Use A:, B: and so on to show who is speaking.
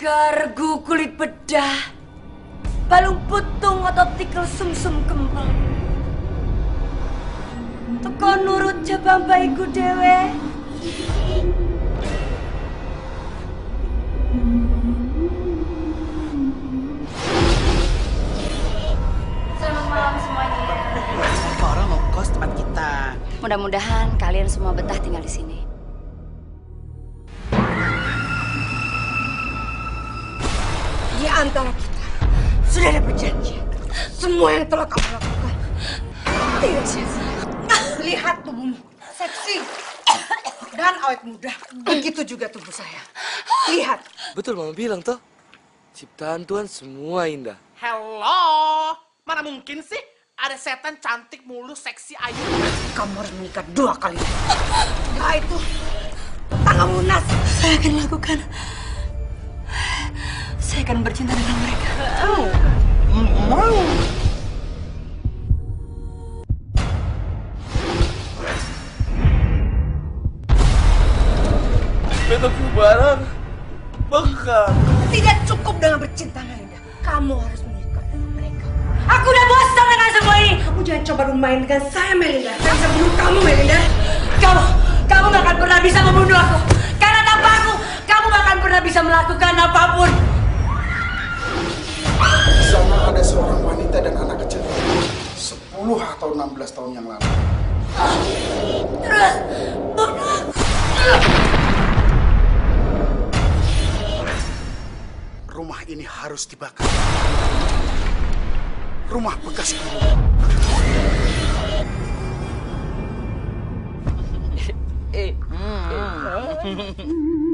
A: gargu kulit bedah, balung putung atau tikel sumsum kembang. Teko nurut jabang bayiku dewe. Selamat malam semuanya.
B: Orang mau kos tempat kita.
A: Mudah-mudahan kalian semua betah tinggal di sini.
C: Di antara kita sudah ada perjanjian. Semua yang telah kamu lakukan tidak sia-sia. Lihat tubuhmu, seksi dan awet muda. Begitu juga tubuh saya. Lihat,
D: Betul mama bilang toh. Ciptaan Tuhan semua indah.
B: Hello, mana mungkin sih ada setan cantik, mulus, seksi, ayu.
C: kamu harus menikah dua kali. Nah itu tangga lunas.
A: Saya akan lakukan. Akan bercinta dengan mereka.
D: Beta barang Bahkan
C: Tidak cukup dengan bercinta, Melinda. Kamu harus menikah dengan mereka.
A: Aku udah bosan dengan semua ini.
C: Kamu jangan coba bermain dengan saya, Melinda. Saya bisa bunuh
E: dan anak kecil. 10 atau 16 tahun yang lalu. Rumah ini harus dibakar. Rumah bekas guru.
D: Eh, eh.